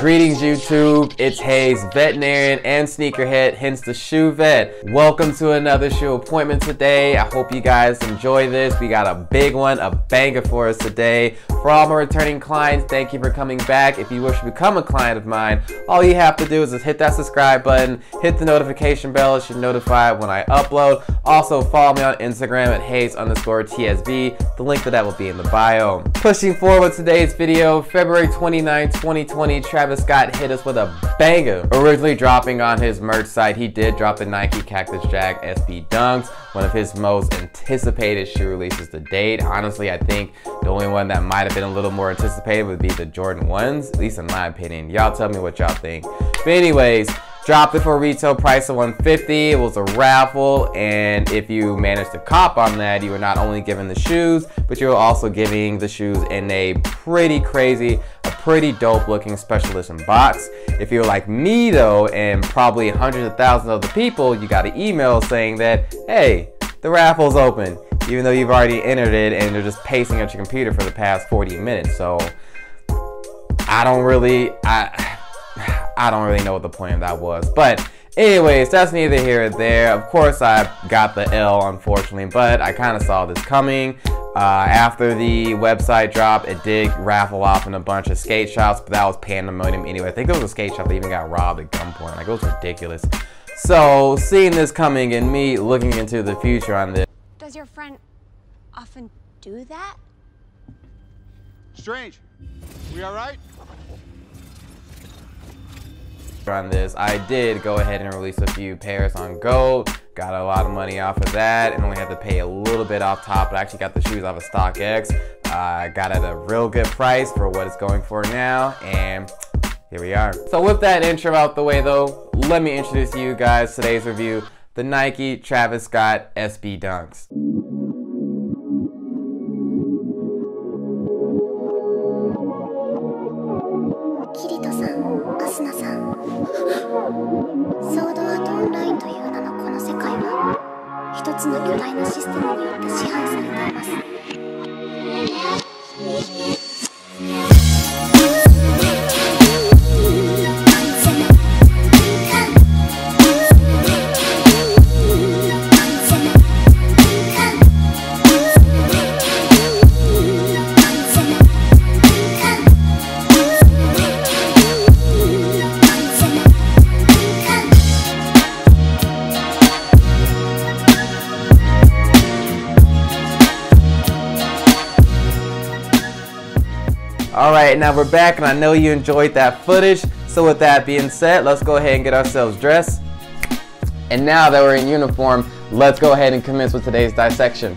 Greetings YouTube, it's Hayes, veterinarian and sneakerhead, hence the shoe vet. Welcome to another shoe appointment today. I hope you guys enjoy this. We got a big one, a banger for us today. For all my returning clients, thank you for coming back. If you wish to become a client of mine, all you have to do is just hit that subscribe button, hit the notification bell, it should notify when I upload. Also follow me on Instagram at Hayes underscore TSV. The link to that will be in the bio. Pushing forward with today's video, February 29, 2020, Travis Travis Scott hit us with a banger. Originally dropping on his merch site, he did drop the Nike Cactus Jack SB Dunks, one of his most anticipated shoe releases to date. Honestly, I think the only one that might have been a little more anticipated would be the Jordan 1s, at least in my opinion. Y'all tell me what y'all think. But anyways, Dropped it for a retail price of 150 It was a raffle, and if you managed to cop on that, you were not only given the shoes, but you were also giving the shoes in a pretty crazy, a pretty dope looking special edition box. If you're like me though, and probably hundreds of thousands of other people, you got an email saying that, hey, the raffle's open, even though you've already entered it and you're just pacing at your computer for the past 40 minutes. So I don't really, I, I don't really know what the point of that was. But anyways, that's neither here or there. Of course, I got the L, unfortunately, but I kind of saw this coming. Uh, after the website drop, it did raffle off in a bunch of skate shops, but that was pandemonium anyway. I think it was a skate shop that even got robbed at gunpoint. Like, it was ridiculous. So, seeing this coming and me looking into the future on this. Does your friend often do that? Strange. We all right? On this. I did go ahead and release a few pairs on GOAT. Got a lot of money off of that and only had to pay a little bit off top. But I actually got the shoes off of StockX. I uh, got at a real good price for what it's going for now. And here we are. So with that intro out the way though, let me introduce you guys today's review, the Nike Travis Scott SB Dunks. Alright, now we're back and I know you enjoyed that footage. So with that being said, let's go ahead and get ourselves dressed. And now that we're in uniform, let's go ahead and commence with today's dissection.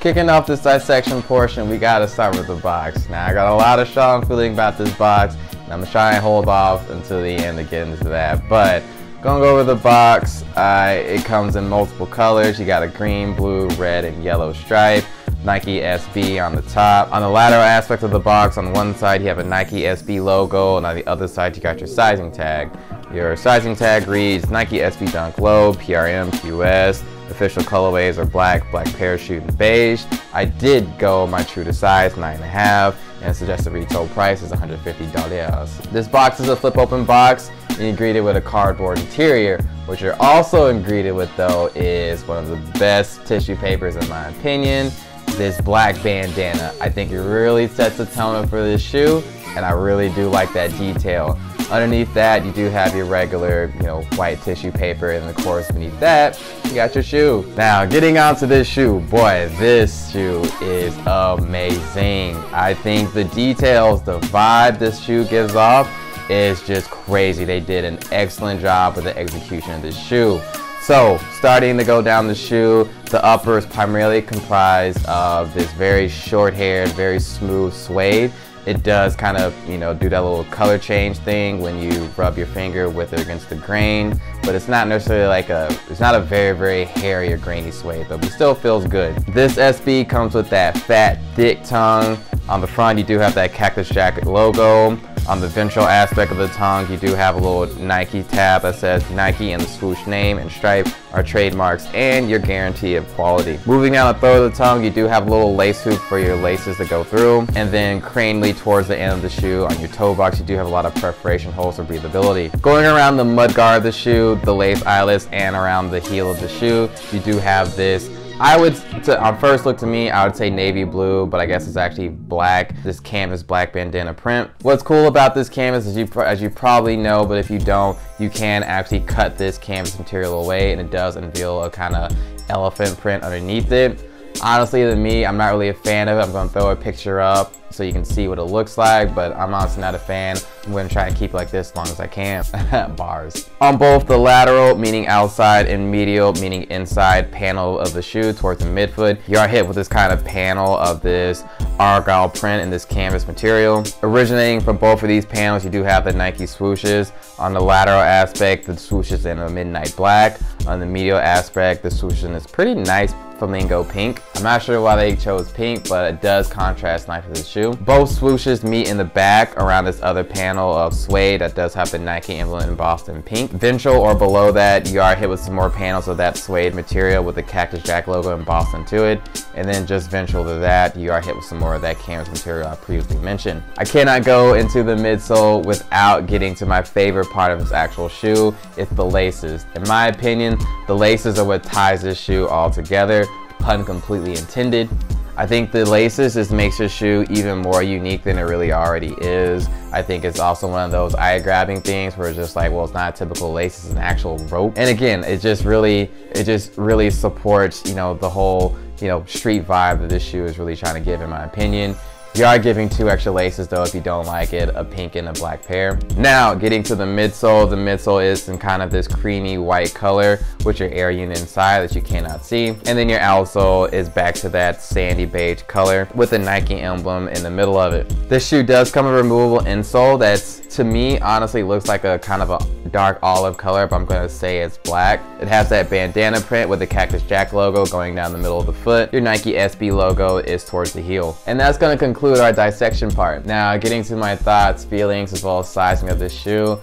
Kicking off this dissection portion, we gotta start with the box. Now I got a lot of strong feeling about this box, and I'm gonna try and hold off until the end to get into that. But gonna go over the box. Uh, it comes in multiple colors. You got a green, blue, red, and yellow stripe. Nike SB on the top. On the lateral aspect of the box, on one side you have a Nike SB logo, and on the other side you got your sizing tag. Your sizing tag reads Nike SB Dunk Low, PRM, QS. Official colorways are black, black parachute, and beige. I did go my true to size, 9.5, and suggested retail price is $150. This box is a flip open box, and you're greeted with a cardboard interior. What you're also greeted with though is one of the best tissue papers in my opinion this black bandana. I think it really sets the tone for this shoe and I really do like that detail. Underneath that, you do have your regular, you know, white tissue paper, and of course, beneath that, you got your shoe. Now, getting onto this shoe, boy, this shoe is amazing. I think the details, the vibe this shoe gives off is just crazy. They did an excellent job with the execution of this shoe. So, starting to go down the shoe, the upper is primarily comprised of this very short-haired, very smooth suede. It does kind of, you know, do that little color change thing when you rub your finger with it against the grain, but it's not necessarily like a, it's not a very, very hairy or grainy suede but it still feels good. This SB comes with that fat, thick tongue. On the front, you do have that Cactus Jack logo. On the ventral aspect of the tongue, you do have a little Nike tab that says Nike and the swoosh name and stripe are trademarks and your guarantee of quality. Moving down the throat of the tongue, you do have a little lace hoop for your laces to go through. And then cranially towards the end of the shoe on your toe box, you do have a lot of perforation holes for breathability. Going around the mud guard of the shoe, the lace eyelets, and around the heel of the shoe, you do have this I would, to, on first look to me, I would say navy blue, but I guess it's actually black. This canvas black bandana print. What's cool about this canvas, is you, as you probably know, but if you don't, you can actually cut this canvas material away and it does unveil a kind of elephant print underneath it. Honestly, to me, I'm not really a fan of it. I'm gonna throw a picture up so you can see what it looks like, but I'm honestly not a fan. I'm gonna try and keep like this as long as I can. Bars. On both the lateral, meaning outside, and medial, meaning inside panel of the shoe towards the midfoot, you are hit with this kind of panel of this argyle print in this canvas material. Originating from both of these panels, you do have the Nike swooshes. On the lateral aspect, the swooshes in a midnight black. On the medial aspect, the swoosh this pretty nice flamingo pink. I'm not sure why they chose pink, but it does contrast nicely with the shoe. Both swooshes meet in the back around this other panel of suede that does have the Nike emblem embossed in pink. Ventral or below that, you are hit with some more panels of that suede material with the Cactus Jack logo embossed into it. And then just ventral to that, you are hit with some more of that canvas material I previously mentioned. I cannot go into the midsole without getting to my favorite part of this actual shoe. It's the laces. In my opinion, the laces are what ties this shoe all together pun completely intended. I think the laces just makes your shoe even more unique than it really already is. I think it's also one of those eye-grabbing things where it's just like, well, it's not a typical lace, it's an actual rope. And again, it just really, it just really supports, you know, the whole, you know, street vibe that this shoe is really trying to give in my opinion. You are giving two extra laces though if you don't like it, a pink and a black pair. Now, getting to the midsole, the midsole is in kind of this creamy white color with your air unit inside that you cannot see. And then your outsole is back to that sandy beige color with the Nike emblem in the middle of it. This shoe does come with a removable insole that's to me honestly looks like a kind of a dark olive color, but I'm gonna say it's black. It has that bandana print with the Cactus Jack logo going down the middle of the foot. Your Nike SB logo is towards the heel. And that's gonna conclude our dissection part. Now getting to my thoughts, feelings, as well as sizing of this shoe.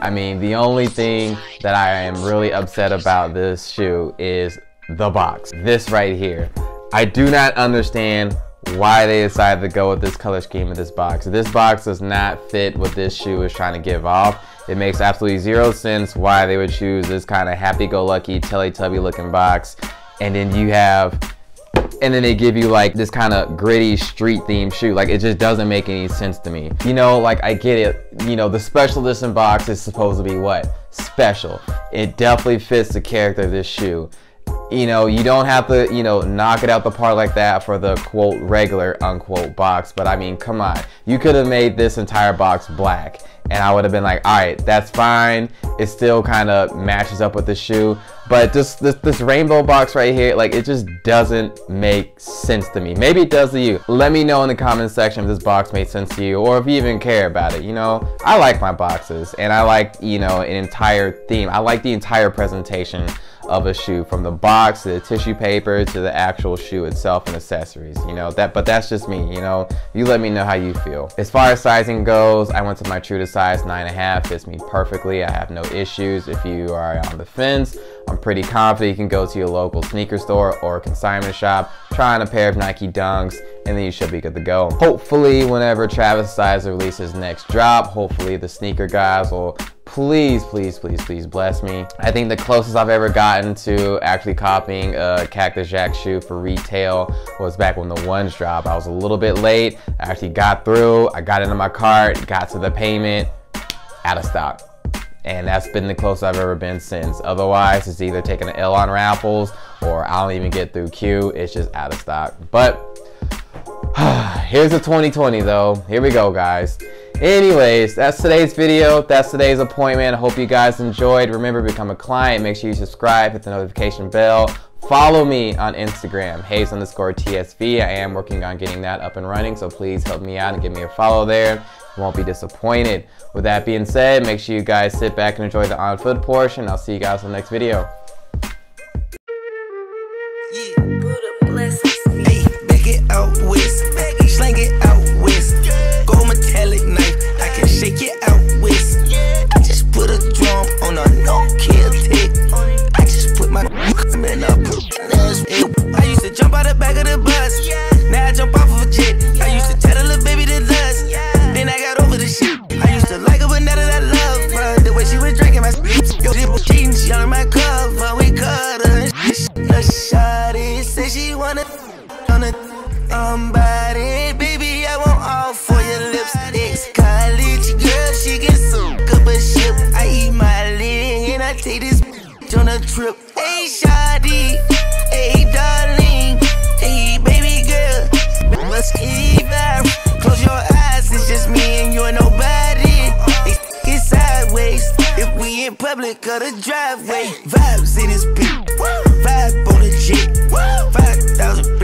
I mean, the only thing that I am really upset about this shoe is the box. This right here. I do not understand why they decided to go with this color scheme of this box. This box does not fit what this shoe is trying to give off. It makes absolutely zero sense why they would choose this kind of happy-go-lucky Teletubby looking box. And then you have, and then they give you like this kind of gritty street themed shoe. Like it just doesn't make any sense to me. You know, like I get it. You know, the special edition box is supposed to be what? Special. It definitely fits the character of this shoe you know, you don't have to, you know, knock it out the park like that for the quote regular unquote box. But I mean, come on. You could have made this entire box black and I would have been like, all right, that's fine. It still kind of matches up with the shoe. But just this, this rainbow box right here, like it just doesn't make sense to me. Maybe it does to you. Let me know in the comment section if this box made sense to you or if you even care about it. You know, I like my boxes and I like, you know, an entire theme. I like the entire presentation of a shoe from the box to the tissue paper to the actual shoe itself and accessories you know that but that's just me you know you let me know how you feel as far as sizing goes i went to my true to size nine and a half fits me perfectly. I have no issues if you are on the fence i'm pretty confident you can go to your local sneaker store or consignment shop try on a pair of nike dunks and then you should be good to go. Hopefully, whenever Travis decides to release his next drop, hopefully the sneaker guys will please, please, please, please bless me. I think the closest I've ever gotten to actually copying a Cactus Jack shoe for retail was back when the ones dropped. I was a little bit late. I actually got through. I got into my cart, got to the payment, out of stock. And that's been the closest I've ever been since. Otherwise, it's either taking an L on raffles or I don't even get through queue. It's just out of stock. But here's the 2020 though. Here we go, guys. Anyways, that's today's video. That's today's appointment. I hope you guys enjoyed. Remember, become a client. Make sure you subscribe, hit the notification bell. Follow me on Instagram, Hayes underscore TSV. I am working on getting that up and running, so please help me out and give me a follow there won't be disappointed. With that being said, make sure you guys sit back and enjoy the on-foot portion. I'll see you guys in the next video. Jump out the back of the bus. This on a trip. Hey, shawty, hey, darling, hey, baby girl, let's keep vibe. Close your eyes, it's just me and you and nobody. It's sideways if we in public or the driveway. Vibes in this beat, vibe on the jet, five thousand.